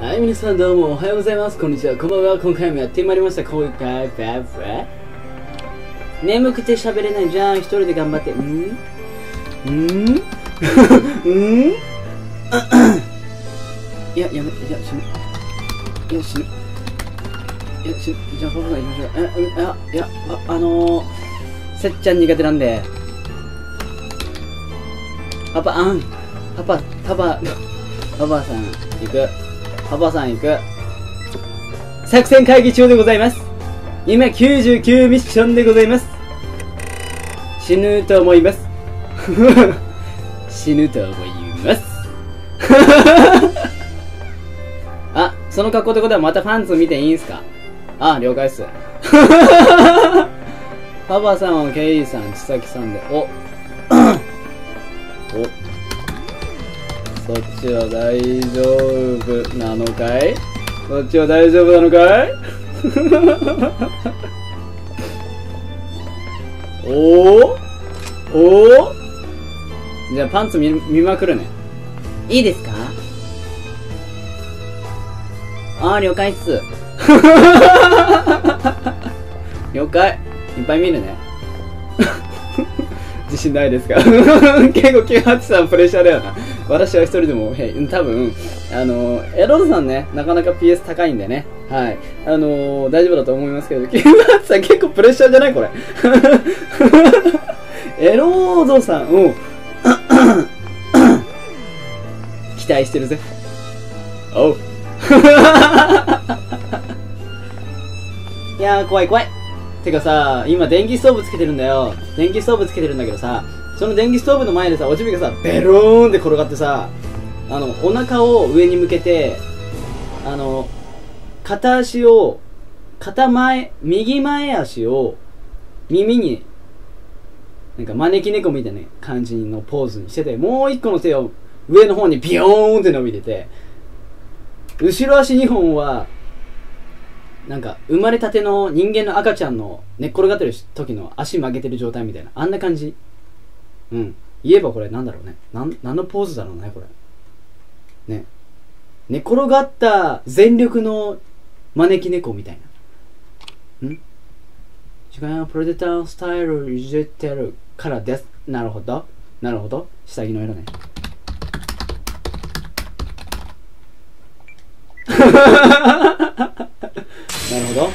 はい、皆さんどうもおはようございます。こんにちは。こんばんは。今回もやってまいりました。今回、バーファ眠くて喋れないじゃん。一人で頑張って。ん？ん？ん？んいや、やめ、いや、死ぬ。いや、死ぬ。いや、死ぬ。じゃあ、パパさん行きましょう。え、いや、いや、あ、あのー、せっちゃん苦手なんで。パパ、あん。パパ、パパ、パパさん、行く。パパさん行く。作戦会議中でございます。今99ミッションでございます。死ぬと思います。死ぬと思います。あ、その格好ってことはまたパンツ見ていいんすか？あ、了解っす。パパさんはケイさん、千崎さんで、お。お。そっちは大丈夫なのかい？そっちは大丈夫なのかい？おおおおじゃあパンツ見見まくるね。いいですか？ああ、了解っす。了解。いっぱい見るね。自信ないですか？結構98さんプレッシャーだよな。私は一人でも、へ、多分、あの、エロドさんね、なかなか PS 高いんでね。はい。あの大丈夫だと思いますけど、98さん結構プレッシャーじゃないこれ？エロードさん、うん。期待してるぜ。おう。いやー、怖い怖い。てかさ、今電気ストーブつけてるんだよ。電気ストーブつけてるんだけどさ、その電気ストーブの前でさ、おちびがさ、ベローンって転がってさ、あの、お腹を上に向けて、あの、片足を、片前、右前足を耳に、なんか招き猫みたいな感じのポーズにしてて、もう一個の手を上の方にビヨーンって伸びてて、後ろ足2本は、なんか、生まれたての人間の赤ちゃんの寝っ転がってる時の足曲げてる状態みたいな、あんな感じ。うん。言えばこれなんだろうね。なん、何のポーズだろうね、これ。ね。寝転がった全力の招き猫みたいな。ん？時間はプレデタースタイルいじってるからです。なるほど。なるほど。下着の色ね。なるほど。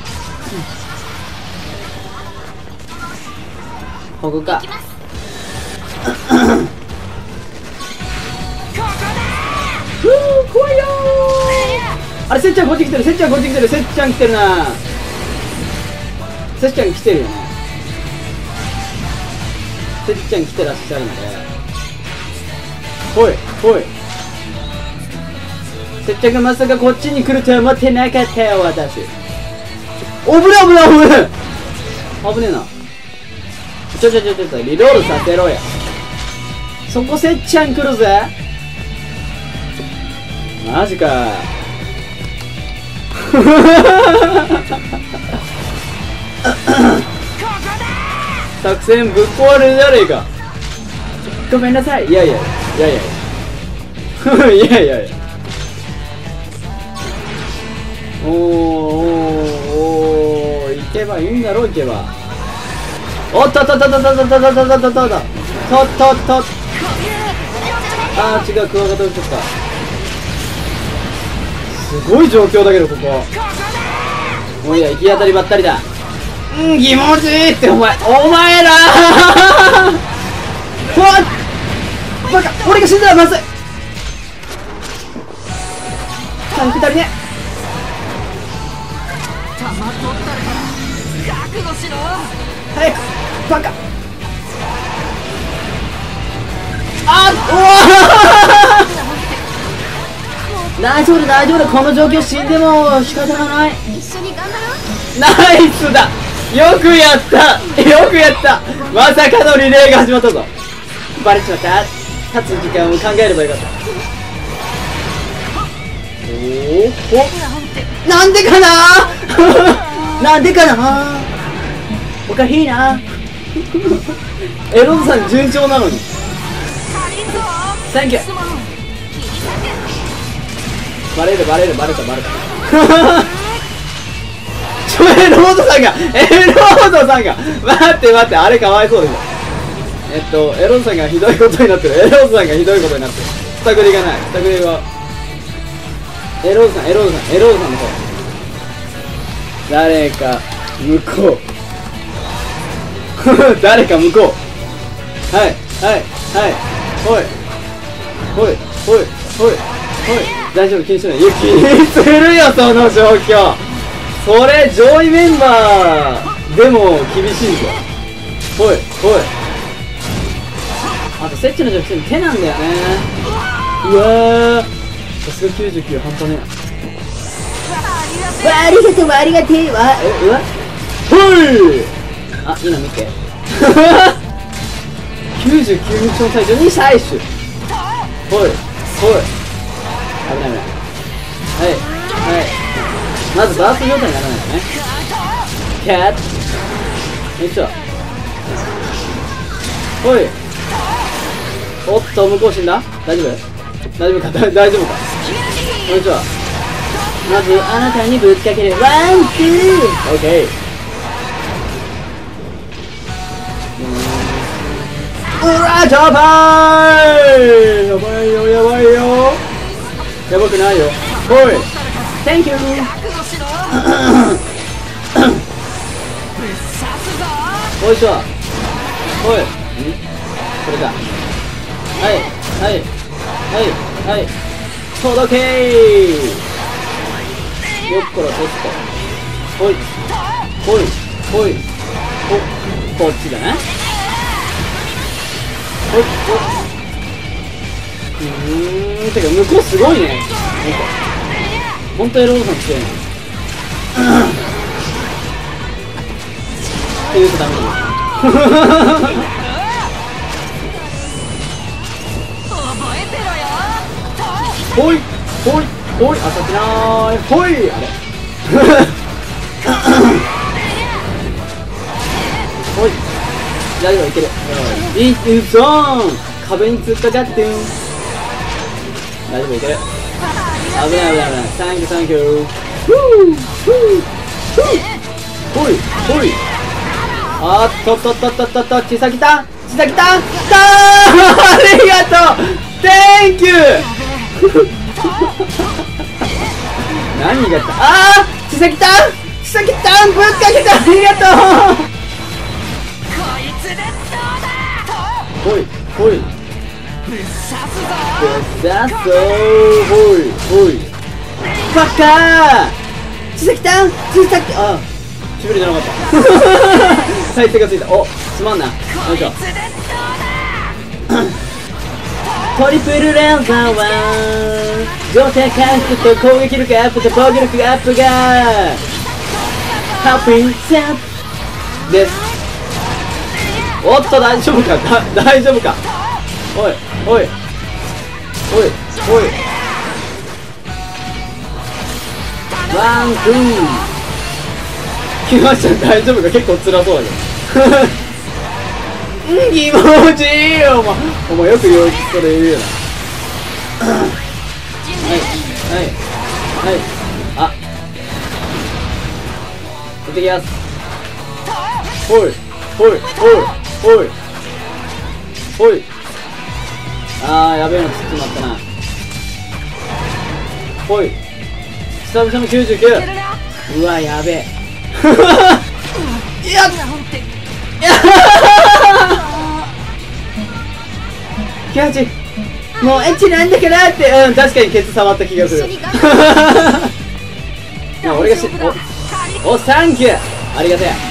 ここか。ふう怖いよあれせっちゃんこっち来てるせっちゃんこっち来てるせっちゃん来てるな。せっちゃん来てるよね。せっちゃん来てらっしゃるので。ほいほい。せっちゃんがまさかこっちに来るとは思ってなかったよ私。おぶね危ない危ねえ危ねえなちょちょちょちょちょリロールさせろや。そこせっちゃん来るぜ。マジか。作戦ぶっ壊れるじゃねえか。ごめんなさい。いやいやいや。いやいやいや。いやおーおーおお行けばいいんだろう行けば。おっとっとっとっとっとっとっとっとっとっとっとっとっとっとあー違うクワガタ撃っちゃったすごい状況だけどここもういいや行き当たりばったりだうん気持ちいいってお前お前らうわバカ俺が死んだらまずいタンク足りね弾取ったら覚悟しろ早くバカ。あうわ。大丈夫だ大丈夫だ。この状況死んでも仕方がない。一緒に頑張ろう。ナイスだ。よくやった。よくやった。まさかのリレーが始まったぞ。バレちまった。立つ時間を考えればよかった。おおおなんでかな？なんでかな？おかしいな エロズさん順調なのに。サンキューバレるバレるバレたバレた。ちょエロードさんがエロードさんが。待って待ってあれかわいそうでしょえっとエロードさんがひどいことになってる。エロードさんがひどいことになってる。スタグリがない。スタグリはエロードさんエロードさんエロードさんの方。誰か向こう。誰か向こう。はいはいはい。ほい。ほいほいほい。ほい。大丈夫気にしない。いや気にするよその状況。それ上位メンバーでも厳しいぞ。ほいほい。あとセッチの弱点手なんだよね。うわー。さすが99半端ねえわありがとうありがてえわ。えうわ？ほいあいいの見て。99ミッション最初に採取。ほいほい。危ない危ない。はいはい。まずバースト状態にならないとね。キャットよいしょ。ほい。おっと向こう死んだ。大丈夫？大丈夫か？大 大丈夫か？よいしょ。まずあなたにぶつかけるワンツー。オッケーうわジャパーやばいよやばいよやばくないよ。ほい。Thank you. 覚悟しろぶっ刺すぞよいしょ。ほい。んこれだ。はい。はい。はい。はい。届けー。よっこらとっと。ほい。ほい。ほい。ほこっちだねほいほいうーんてか向こうすごいね。なんかほんとエローさん強いねって言うとダメだ覚えてろよほいほいほい当たってない。ほいあれ。大丈夫いける。いいぞーん。壁に突っかかってん。大丈夫いける。危ない危ない危ない。サンキューサンキューふうふうふうほいほい。あっとっとっとっとっとっと。ちさきたん。ちさきたん。たー。ありがとう。Thank you. 何があった？あーちさきたん。ちさきたん。ぶっかけた。ありがとう。ほいほいぶっ刺すぞだそうほいほいバカーちさきたちさきあしびれじゃなかった再生がついたおすまんなよいしょトリプルレンザーは状態回復と攻撃力アップと防御力アップがハッピーセットですおっと大丈夫か？大丈夫か？おいおい。おいおい。ワンクー来ました大丈夫か？結構辛そうだけど。気持ちいいよお前。お前よくよそれ言うよな。はいはいはい。あ。行ってきます。ほいほいほい。ほい。ほい。あーやべえのつっちまったな。ほい。久々のいける99なうわやべえ。い やっ。なんてキャッチもうエッチなんだからって。うん確かにケツ触った気がする。一緒に頑いや 俺がしおおサンキュー。ありがてえ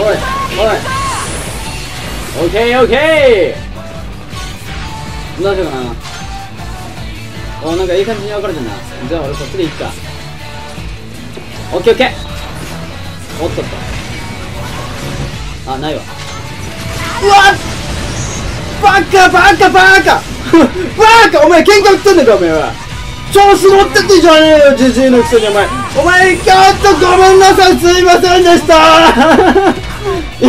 おいおい。オッケーオッケーどうしようかな。おなんかいい感じに分かれてんな。じゃあ俺こっちでいっか。オッケーオッケーおっとっと。あないわ。うわバカバカバカ。バカ お前喧嘩売ってんのかお前は。調子乗っててんじゃねえよジジイのくせにお前。お前ちょっとごめんなさいすいませんでした。え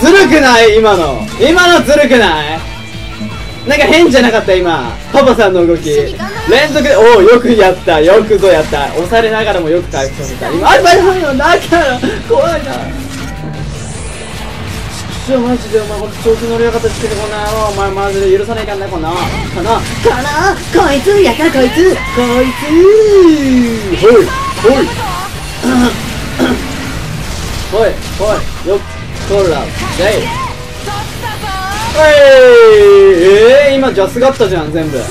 ずるくない？今の。今のずるくない？なんか変じゃなかった？今。パパさんの動き。連続でおおよくやった。よくぞやった。押されながらもよく回復させた今あれバイバイよ。だから怖いな。ちょマジでお前調子乗りやがった。してるこの野郎お前マジで許さないかんなこの。この。この。こいつやからこいつ。こいつ。ほいほい。ほい ほい。よっこらでい。えー、今ジャスがあったじゃん全部。ち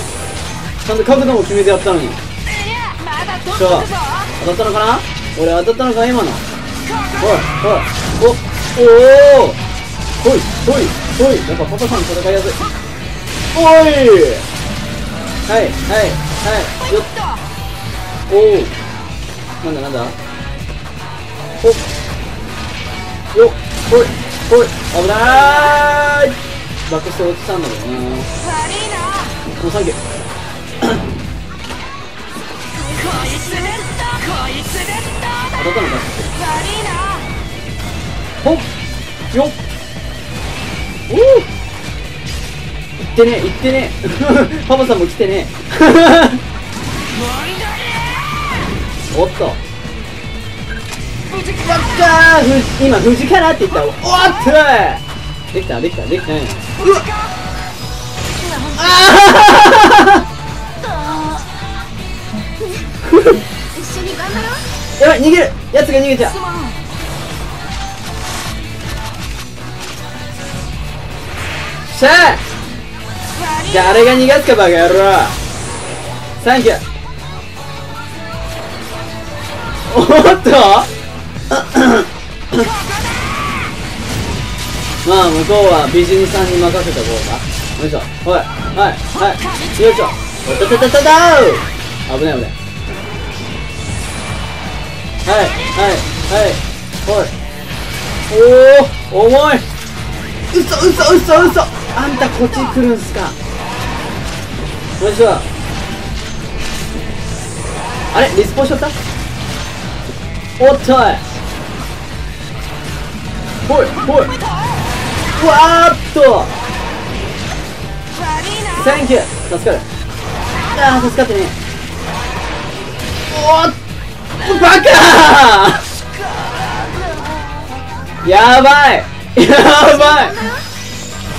ゃんと角度も決めてやったのに。しょ当たったのかな？俺当たったのか今の。おいおいおおおほいほい。ほいやっぱパパさん戦いやすい。おい。はいはいはい。よっ。おおなんだなんだ？ほっ。よっ。ほいほい危ない。バックして落ちたんだけ。どなもうサンキュー当たったのかほっよっ。おお行ってね行ってね パパさんも来てねおっとやったーふ今富士からって言ったおっとできたできたできた。ねうわあ一緒に頑張ろうやばい逃げる。やつが逃げちゃう。しゃあ。誰が逃がすかバカ野郎。サンキュー。おっと。まあ向こうは美人さんに任せた方がよいしょほいはいはいよいしょおたたたたた危ない危ないはいはいはいほいおお重い嘘嘘嘘嘘あんたこっち来るんすかよいしょあれリスポーンしちゃったおっといほいほいうわーっと Thank you。助かるあー助かってねおっバカやばい。やばい。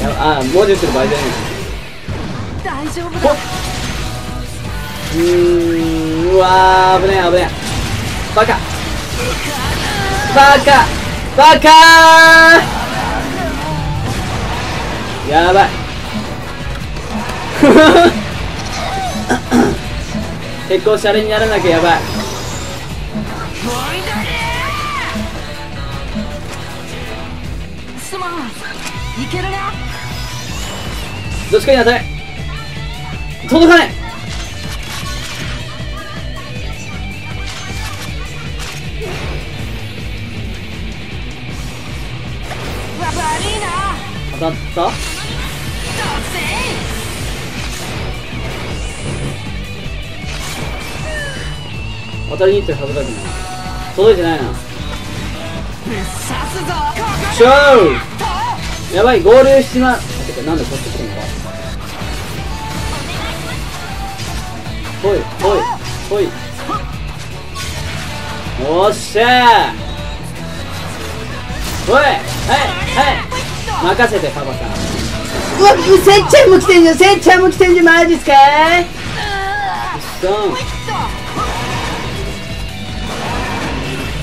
やばあ文字打ってる場合じゃない。大丈夫ほっうーんうわー危ねえ危ねえ。バカ。バカ。バカやばい。結構シャレにならなきゃやばい。す。まん。いけるな。どっちかに当たれ届かないな当たった？当たりに行ってるはずだけど。な届いてないな。ぶっ刺すぞこしょー！やばい合流しまあてかなんでこっち来るのか。ほいほいほい。おっしゃー！ほいはいはい！任せてパパさん。うわせっちゃんも来てんじゃんせっちゃんも来てんじゃんマジっすかそん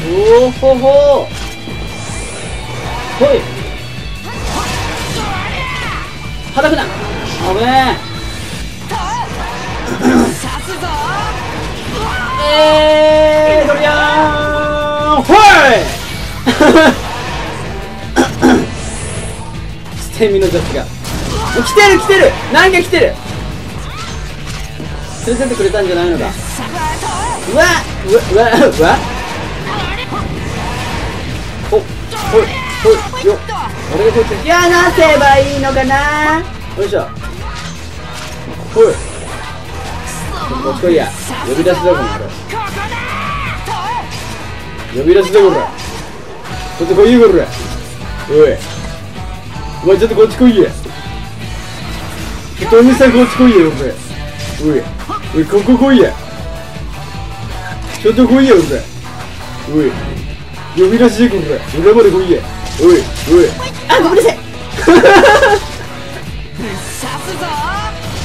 おおほほほい。はたくな。危ねええー、ドリアーン。ほい捨て身のジャッジが。来てる来てる！なんか来てる！連れてってくれたんじゃないのか。うわうわうわうわ。ほほいほいよ俺がこいついやなせばいいのかな？よいしょ。ほい。こっち来いや。呼び出しだこの野郎ここだ。呼び出しだこらちょっと来いよこらおい。お前ちょっとこっち来いや。布団にさこっち来いよお前。おい。おいここ来いや。ちょっと来いよお前。おい。呼び出しでこれ裏まで来いや。おいおい。あごめんなさい。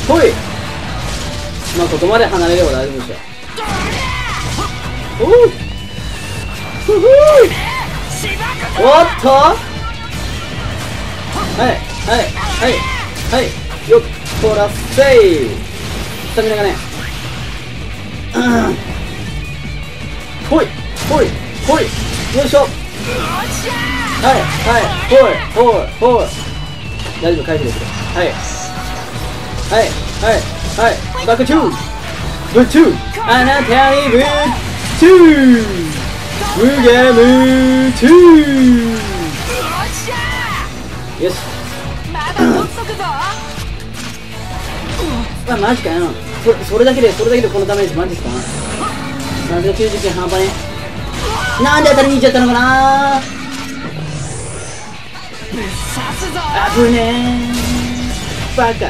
ほい。まあここまで離れれば大丈夫でしょ。おうふふしばくぞおっとはい。はい。はい。はい。よっこらせい。スタミナがねうんほい。ほい。ほい。よい。しょよっしゃはい。はい。ほい。ほい。ほい。大丈夫回避できるはい。はい。はい。はい。バックチューブチューあなたにブチュー無ゲムチューよし。まだ取っとくぞ。あマジかよ。それそれだけでそれだけでこのダメージマジっすか？さすが99半端ね。なんで当たりに行っちゃったのかな？あぶねーバカ。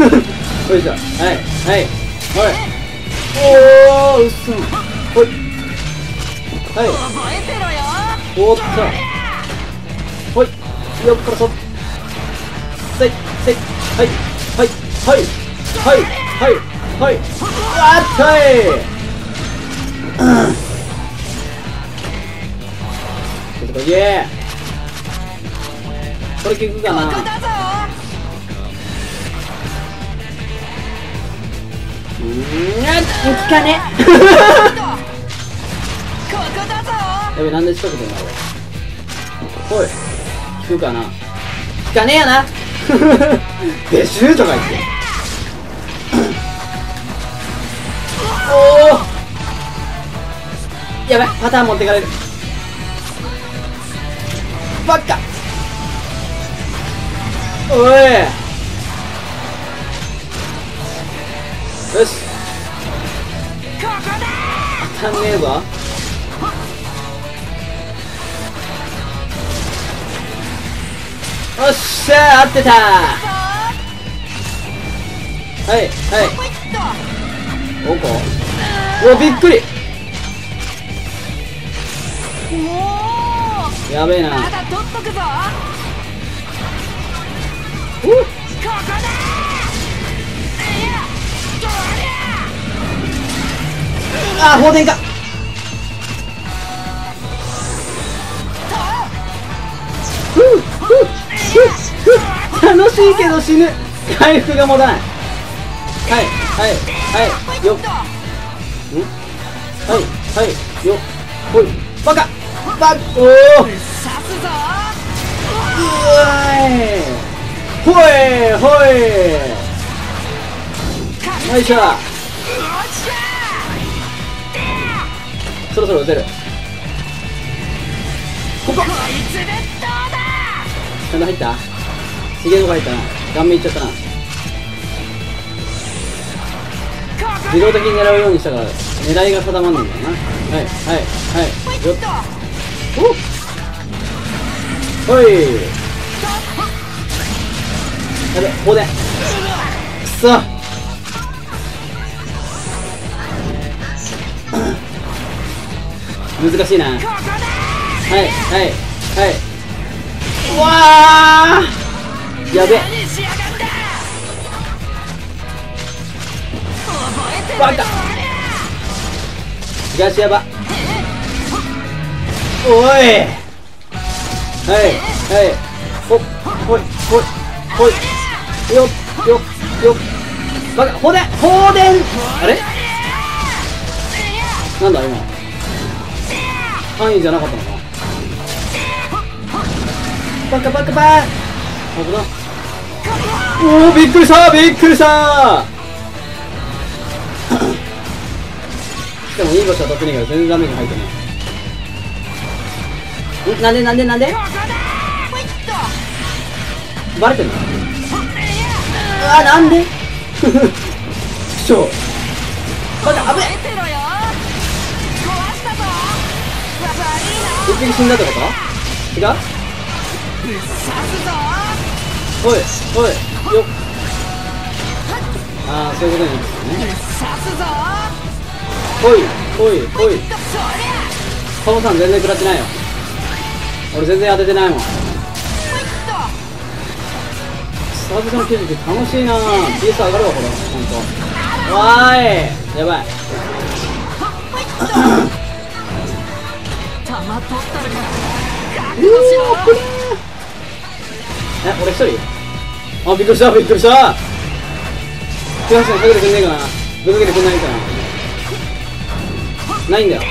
よいしょ。はいはい。はい。おーうっそほい。はい。おっとよっこらそせいせいはいはいはいはいはいはいあったいうんちょっとこいえこれ効くかなうん効かねやべなんで近くでんだ俺おいくかな。効かねえよな。でシューとか言って。おおやばい。パターン持ってかれる。バッカ。おい。よし。ここだ当たんねえぞ。よっしゃー合ってた。はいはい。おこ？おびっくり。おおやべえな。まだ取っとくぞ。おここあ放電か。ふう楽しいけど死ぬ。回復が持たない。はいはいはいよっ。ん？はいはいよっ。ほい。バカ。バおおう刺すぞわい。ほいほい。よいしょ。そろそろ撃てる。ここ。ちゃんと入った？すげえとこ入ったな顔面いっちゃったな。自動的に狙うようにしたから狙いが定まんないんだよな。はいはいはい。よっ。おほい。やべ放電くそ。難しいな。はいはいはい。うわー。やべ。バカ東ヤバおい。はいはい。ほっほいほいほい。よっよっよっ。バカ放電放電。あれ？なんだ今。範囲じゃなかったのかバカバカバカ。危なおおびっくりしたびっくりした。しか もいい場所は当たってねえから全然ダメージ入ってない。んなんでなんでなんで？バレてんの？うわなんで？くしょ。バカ危ね覚え。てろよ壊したぞ悪いな一匹死んだってこと？違う？おいおいよっ。ああそういうことになってるね。刺すぞほいほいほい。そりゃカモさん全然食らってないよ。俺全然当ててないもん。久々の刑事って楽しいな。PS 上がるわこれ。ほんとわーい。やばい。と弾取ったるから覚悟しろこれえ俺一人？あびっくりしたびっくりした。手橋さんかけてくんねえかな。ぶっかけてくんないかな。ないんだよ。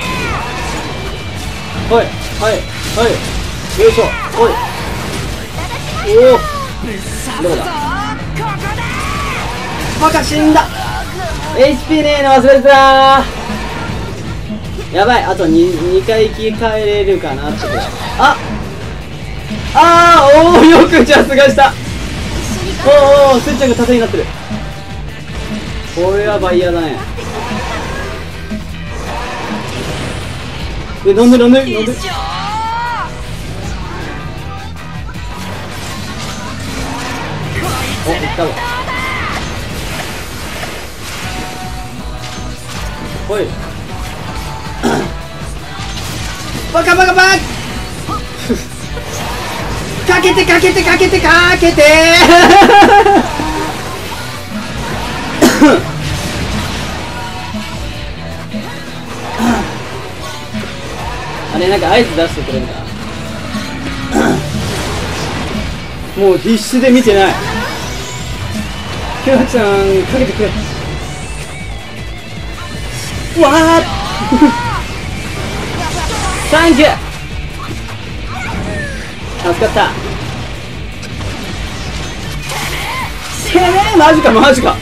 はいはいはい。よいしょ。おい。おお。どこだ？バカ死んだ。HP ねえの忘れてた。やばい。あと 2, 2回生き返れるかなって。ことだああーおおよくジャスがした。おーおーせっちゃんが盾になってる。これはバイヤーだね。えなんでなんでなんでおいったわ。おい。バカバカバカ。かけてかけてかけてかけて。あれなんか合図出してくれるか。もう必死で見てない。キュラちゃんかけてくれうわーサンキュー助かった。てめえマジかマジか。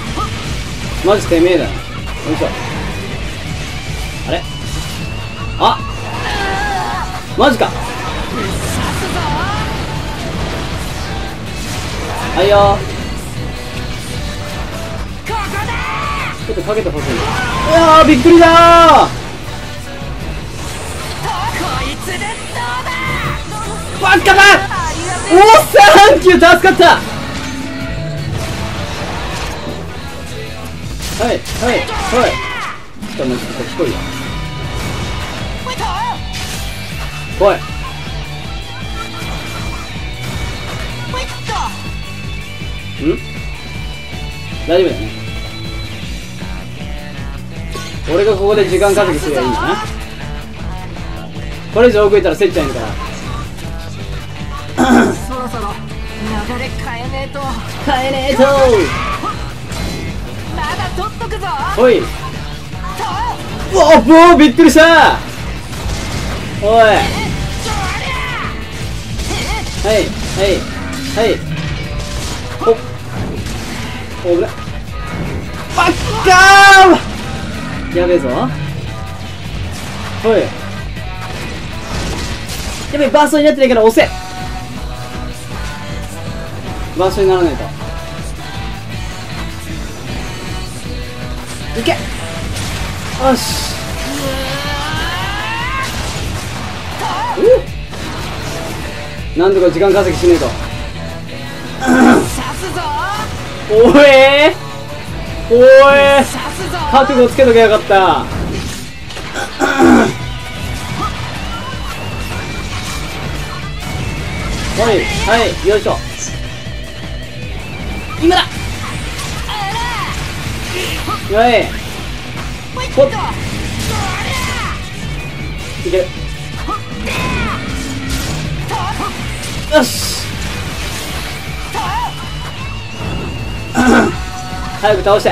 マジてめえだよ。いしょ。あれ？あマジか。はいよちょっとかけてほしいいやびっくりだー。こいつでどうだバッカバありがおーサンキュー助かった。はい。はい。はい。ちょっと待ってこっち来い。よほい。と来い。ん大丈夫だよね俺がここで時間稼ぎすればい。い。んだなこれ以上奥行ったらせっちゃんい。るからそろそろ流れ変えねえと帰れーとまだ取っとおい。とうわもうびっくりした。おい。はいはいはい。おおぶなバッカーやべえぞ。おい。やべえバーストになってないから押せ。バーストにならないと。いけ。よし。なんとか時間稼ぎしねえと。刺すぞおえおえ刺すぞ覚悟つけとけばよかった。はいはいよいしょ。今だ。はい。ほっ。いける。よし。早く倒して。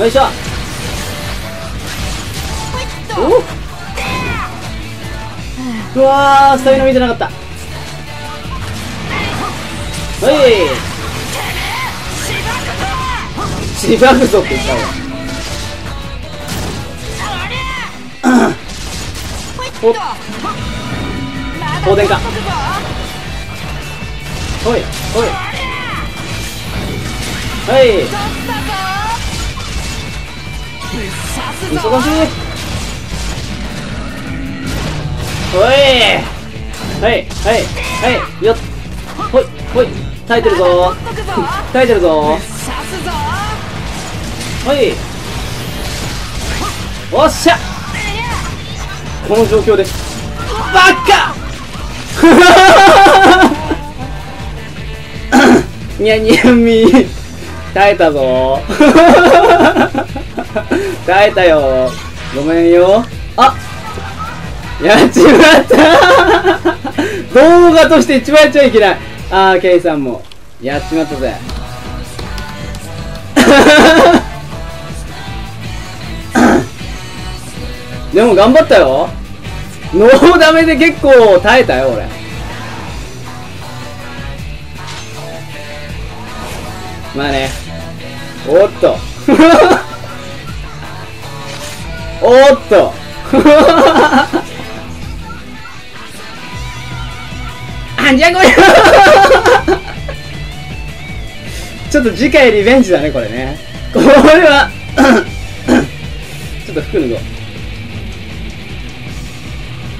よいしょ。おうわースタミナ見てなかった。はい。しばくぞって言ったわほい。っ放電か取っとくぞほい。ほい。はい。忙しい。ほい。はい。はい。はい。よっほい。ほい耐えてるぞ。耐えてるぞ。刺すぞはい。おっしゃ。この状況で。バカ。にゃにゃみ耐えたぞ。耐えたよ。ごめんよ。あ。やっちまった。動画として一番やっちゃいけない。あーケイさんも。やっちまったぜ。でも頑張ったよ。ノーダメで結構耐えたよ俺。まあね。おっと。おっと。あんじゃこりゃちょっと次回リベンジだねこれね。これは。ちょっと服脱ごう。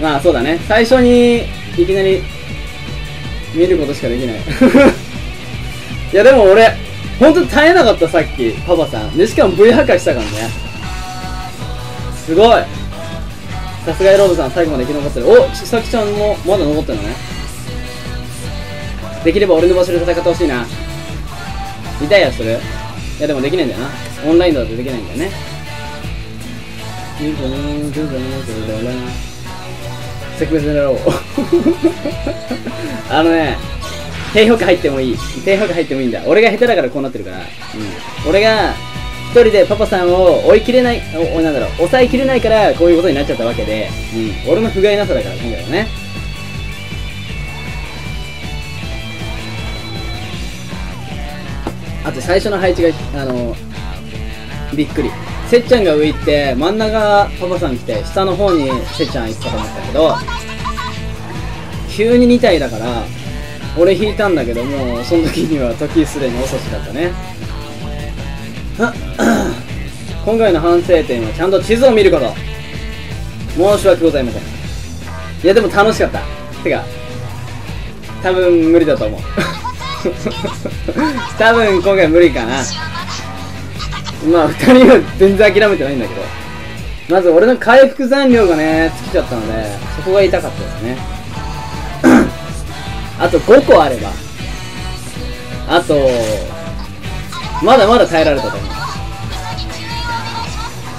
まあそうだね。最初にいきなり見ることしかできない。いやでも俺本当に耐えなかったさっきパパさん。でしかも V 破壊したからね。すごい。さすがエローブさん最後まで生き残ってる。おちさきちゃんもまだ残ってるのねできれば俺の場所で戦ってほしいな。リタイアする？いやでもできないんだよな。オンラインだとできないんだよね。あのね低評価入ってもいい。低評価入ってもいいんだ。俺が下手だからこうなってるから、うん、俺が一人でパパさんを追い切れない。おおなんだろう。抑えきれないからこういうことになっちゃったわけで、うん、俺の不甲斐なさだから今回はねあと最初の配置があのびっくり。せっちゃんが上行って真ん中パパさん来て下の方にせっちゃん行くかと思ったけど急に2体だから俺引いたんだけどもうその時には時すでに遅しだったね。今回の反省点はちゃんと地図を見ること。申し訳ございません。いやでも楽しかった。てか多分無理だと思う。多分今回無理かな。まあ二人は全然諦めてないんだけど。まず俺の回復残量がね尽きちゃったのでそこが痛かったですね。あと5個あれば。あとまだまだ耐えられたと思う。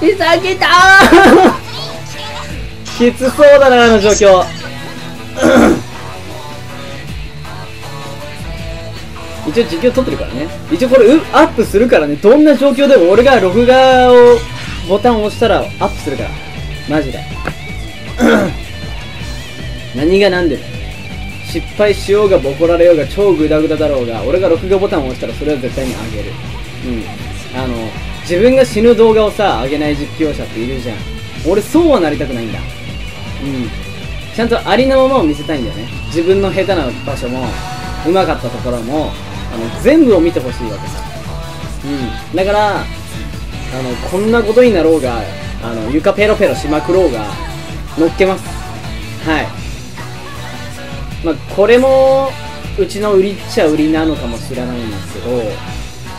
いさきたー！きつそうだなあの状況。一応実況撮ってるからね。一応これアップするからね。どんな状況でも俺が録画をボタンを押したらアップするから。マジで。何が何でも失敗しようがボコられようが超グダグダだろうが俺が録画ボタンを押したらそれは絶対にあげる。うん。あの自分が死ぬ動画をさ上げない実況者っているじゃん。俺そうはなりたくないんだ。うん。ちゃんとありのままを見せたいんだよね。自分の下手な場所もうまかったところもの全部を見てほしいわけさ。うん。だからあのこんなことになろうがあの床ペロペロしまくろうが乗っけます。はい。まあこれもうちの売りっちゃ売りなのかもしれないんですけど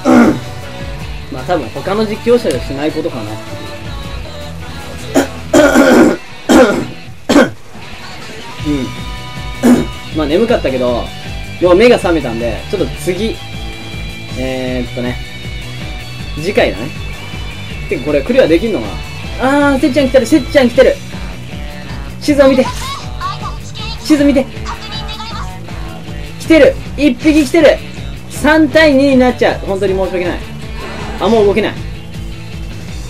まあ多分他の実況者でしないことかなっていう。うん。まあ眠かったけどもう目が覚めたんでちょっと次えー、っとね次回だね。てかこれクリアできんのかな？あーせっちゃん来てるせっちゃん来てる。地図を見て。地図見て。来てる。1匹来てる。3対2になっちゃう。本当に申し訳ない。あもう動けない。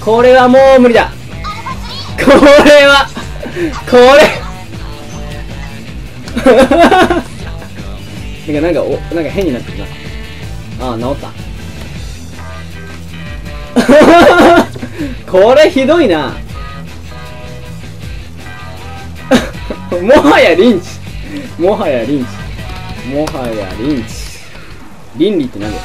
これはもう無理だ。これはこれ。てかなんかおなんか変になってるなああ治った。これひどいな。もはやリンチ。もはやリンチ。もはやリンチ。倫理って何だよ。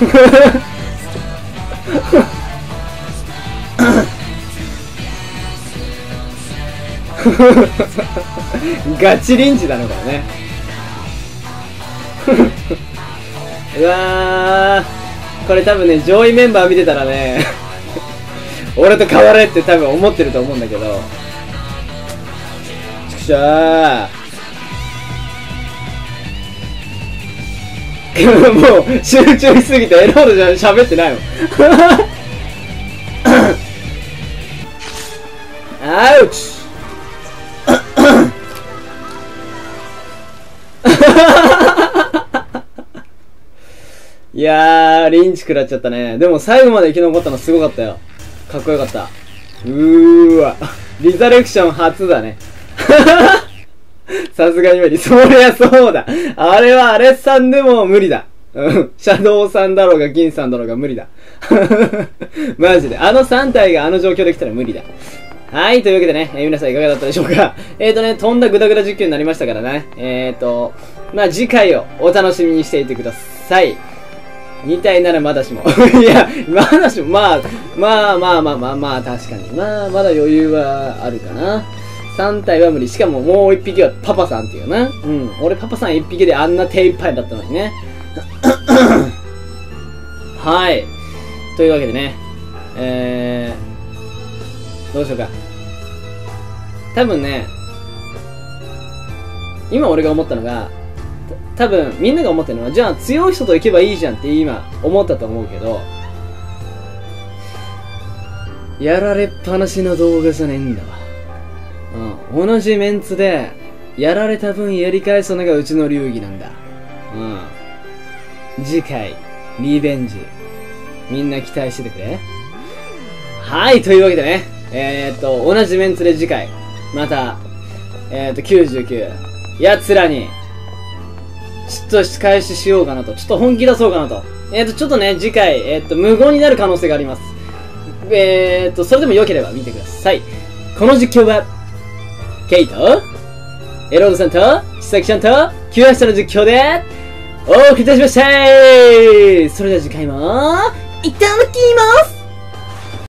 ガチリンチなのかね。うわーこれ多分ね上位メンバー見てたらね 俺と変われって多分思ってると思うんだけど。ちくしょー。もう集中しすぎてエロードじゃ喋ってないもんアウチ。いやー、リンチ食らっちゃったね。でも最後まで生き残ったのすごかったよ。かっこよかった。うーわ。リザレクション初だね。さすがに無理。そりゃそうだ。あれはアレスさんでも無理だ。うん。シャドウさんだろうが、銀さんだろうが無理だ。マジで。あの3体があの状況できたら無理だ。はい、というわけでね、えー皆さんいかがだったでしょうか？えーとね、飛んだグダグダ実況になりましたからね。えーと、まあ次回をお楽しみにしていてください。2体ならまだしも。いや、まだしも、まあ、まあまあまあまあまあ、確かに。まあ、まだ余裕はあるかな。3体は無理。しかももう1匹はパパさんっていうな。うん。俺パパさん1匹であんな手いっぱいだったのにね。はい。というわけでね。えー、どうしようか。多分ね、今俺が思ったのが、多分みんなが思ってるのはじゃあ強い人と行けばいいじゃんって今思ったと思うけどやられっぱなしの動画じゃねえんだわ。うん。同じメンツでやられた分やり返すのがうちの流儀なんだ。うん。次回リベンジ。みんな期待しててくれ。はいというわけでね。えー、っと同じメンツで次回またえー、っと99奴らにちょっと仕返ししようかなと。ちょっと本気出そうかなと。えっ、と、ちょっとね、次回、えっ、と、無言になる可能性があります。えっ、と、それでも良ければ見てください。この実況は、ケイト、エロードさんと、千崎ちゃんと、キュアシタの実況で、お送りいたしましたそれでは次回も、いただきます